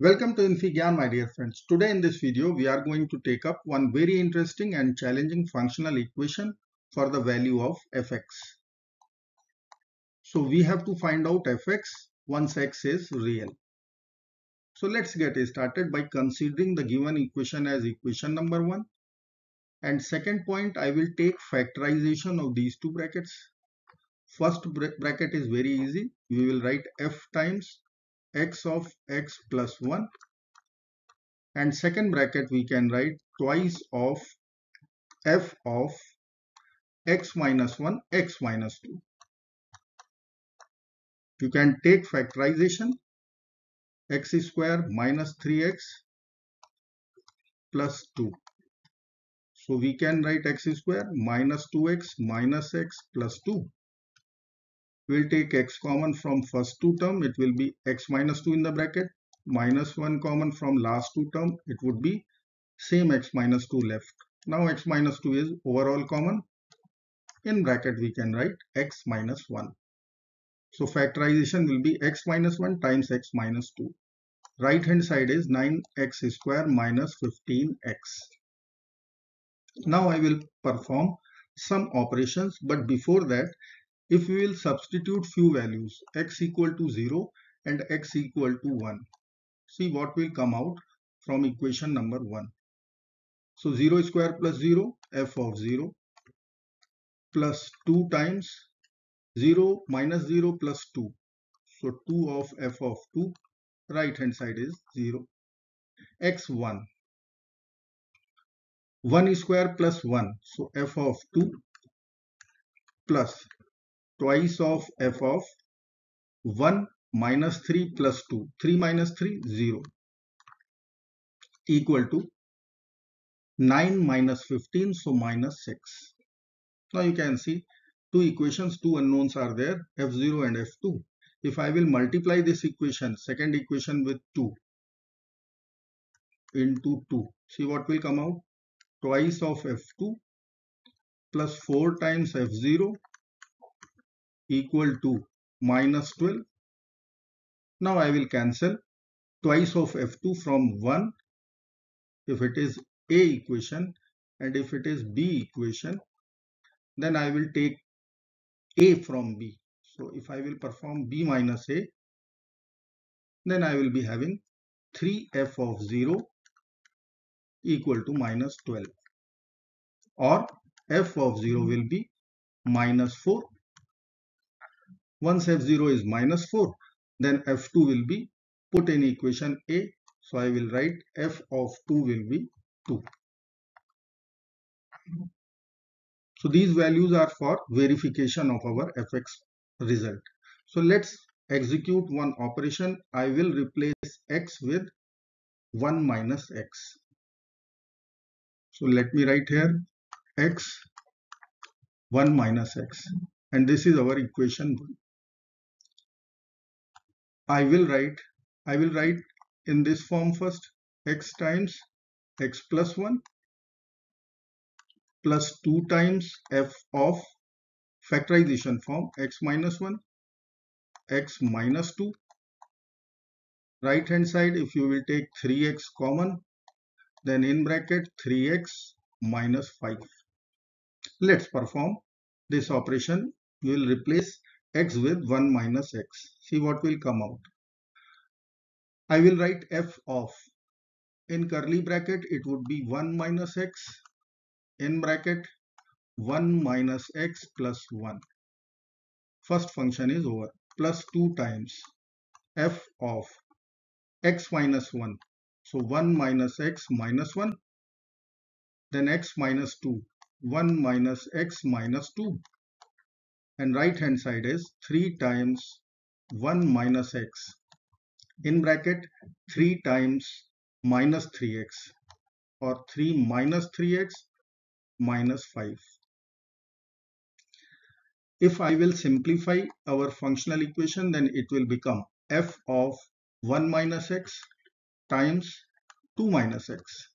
Welcome to infyGyan my dear friends. Today in this video we are going to take up one very interesting and challenging functional equation for the value of fx. So we have to find out fx once x is real. So let's get started by considering the given equation as equation number 1 and second point I will take factorization of these two brackets. First bracket is very easy. We will write f times x of x plus 1 and second bracket we can write twice of f of x minus 1 x minus 2 you can take factorization x square minus 3x plus 2 so we can write x square minus 2x minus x plus 2 we'll take x common from first two term. It will be x minus 2 in the bracket. Minus 1 common from last two term. It would be same x minus 2 left. Now x minus 2 is overall common. In bracket we can write x minus 1 so factorization will be x minus 1 times x minus 2 right hand side is 9x square minus 15x now I will perform some operations but before that if we will substitute few values x equal to 0 and x equal to 1 see what will come out from equation number 1 so 0 square plus 0 f of 0 plus 2 times 0 minus 0 plus 2 so 2 of f of 2 right hand side is 0 x1 1 square plus 1 so f of 2 plus twice of f of 1 minus 3 plus 2. 3 minus 3, 0 equal to 9 minus 15, so minus 6. Now you can see two equations, two unknowns are there, f0 and f2. If I will multiply this equation, second equation with 2 into 2, see what will come out? Twice of f2 plus 4 times f0 equal to minus 12. Now I will cancel twice of f2 from 1 if it is A equation and if it is B equation then I will take A from B. So if I will perform B minus A then I will be having 3f of 0 equal to minus 12 or f of 0 will be minus 4 once f0 is minus 4, then f2 will be put in equation A. So I will write f of 2 will be 2. So these values are for verification of our fx result. So let's execute one operation. I will replace x with 1 minus x. So let me write here x 1 minus x and this is our equation 1. I will write I will write in this form first x times x plus 1 plus 2 times f of factorization form x minus 1 x minus 2 right hand side if you will take 3x common then in bracket 3x minus 5 let's perform. This operation we will replace x with 1 minus x. See what will come out. I will write f of in curly bracket it would be 1 minus x in bracket 1 minus x plus 1. First function is over plus 2 times f of x minus 1. So 1 minus x minus 1 then x minus 2 1 minus x minus 2 and right hand side is 3 times 1 minus x in bracket 3 times minus 3x or 3 minus 3x minus 5. If I will simplify our functional equation then it will become f of 1 minus x times 2 minus x.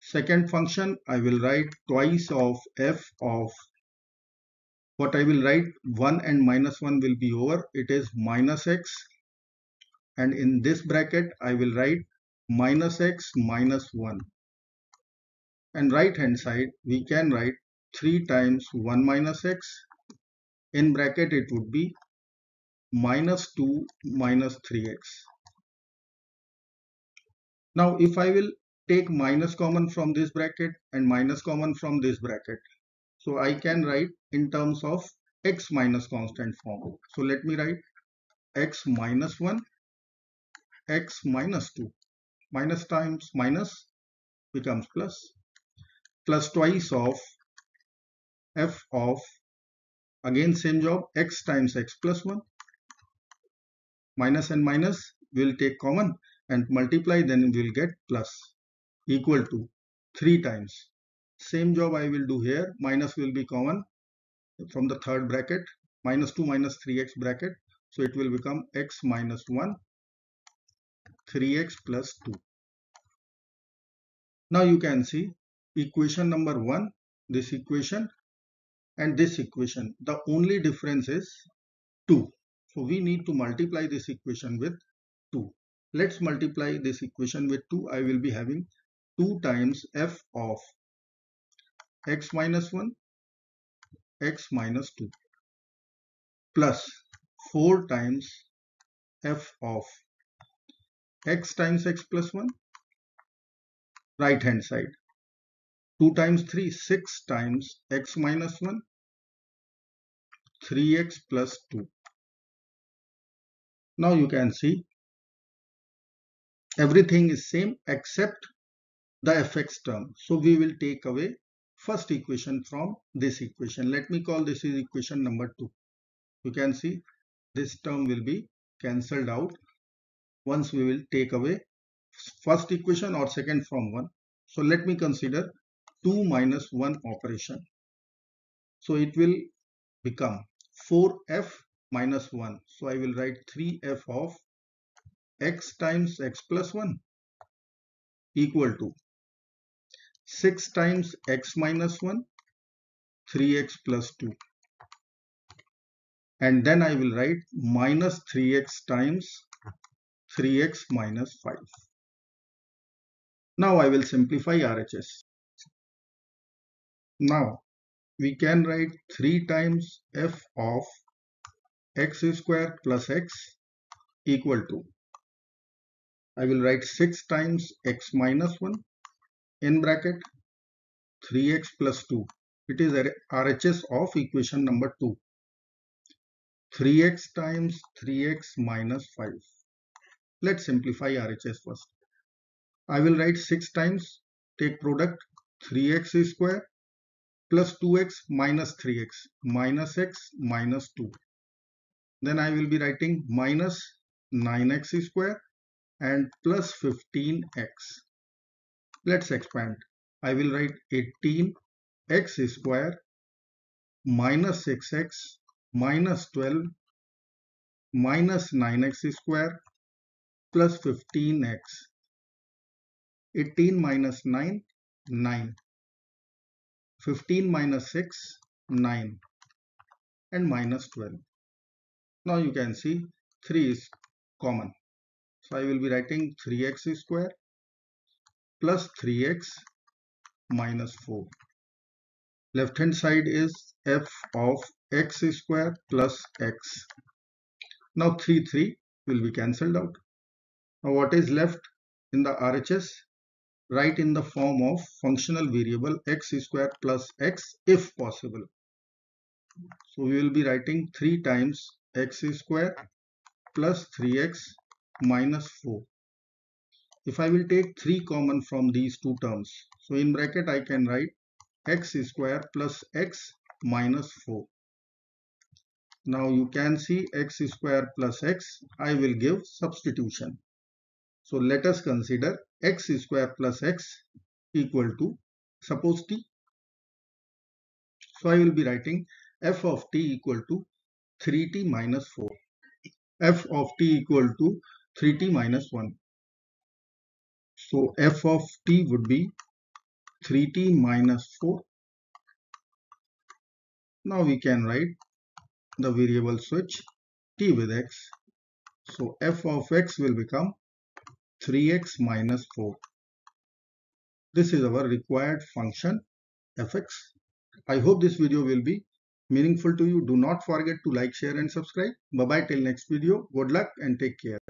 Second function I will write twice of f of what I will write 1 and minus 1 will be over it is minus x and in this bracket I will write minus x minus 1 and right hand side we can write 3 times 1 minus x in bracket it would be minus 2 minus 3x. Now if I will take minus common from this bracket and minus common from this bracket. So I can write in terms of x minus constant form. So let me write x minus 1, x minus 2. Minus times minus becomes plus. Plus twice of f of again same job x times x plus 1 minus and minus will take common and multiply then we will get plus equal to 3 times same job I will do here. Minus will be common from the third bracket. Minus 2 minus 3x bracket. So it will become x minus 1 3x plus 2 now you can see equation number 1 this equation and this equation. The only difference is 2 so we need to multiply this equation with 2. Let's multiply this equation with 2. I will be having 2 times f of x minus 1, x minus 2 plus 4 times f of x times x plus 1 right hand side 2 times 3 6 times x minus 1 3x plus 2 now you can see everything is same except the fx term. So we will take away first equation from this equation. Let me call this is equation number 2. You can see this term will be cancelled out once we will take away first equation or second from 1. So let me consider 2 minus 1 operation. So it will become 4f minus 1. So I will write 3f of x times x plus 1 equal to 6 times x minus 1 3x plus 2 and then I will write minus 3x times 3x minus 5. Now I will simplify RHS. Now we can write 3 times f of x square plus x equal to I will write 6 times x minus 1 in bracket 3x plus 2 it is RHS of equation number 2 3x times 3x minus 5 let's simplify RHS first. I will write 6 times take product 3x square plus 2x minus 3x minus x minus 2 then I will be writing minus 9x square and plus 15x. Let's expand. I will write 18x square minus 6x minus 12 minus 9x square plus 15x. 18 minus 9, 9. 15 minus 6, 9 and minus 12. Now you can see 3 is common. So I will be writing 3x square plus 3x minus 4. Left hand side is f of x square plus x. Now 3 3 will be cancelled out. Now what is left in the RHS? Write in the form of functional variable x square plus x if possible. So we will be writing 3 times x square plus 3x minus 4. If I will take 3 common from these two terms, so in bracket I can write x square plus x minus 4. Now you can see x square plus x, I will give substitution. So let us consider x square plus x equal to suppose t. So I will be writing f of t equal to 3t minus 4 f of t equal to 3t minus 1 so f of t would be 3t minus 4 now we can write the variable switch t with x So f of x will become 3x minus 4. This is our required function fx. I hope this video will be meaningful to you. Do not forget to like, share and subscribe. Bye bye till next video. Good luck and take care.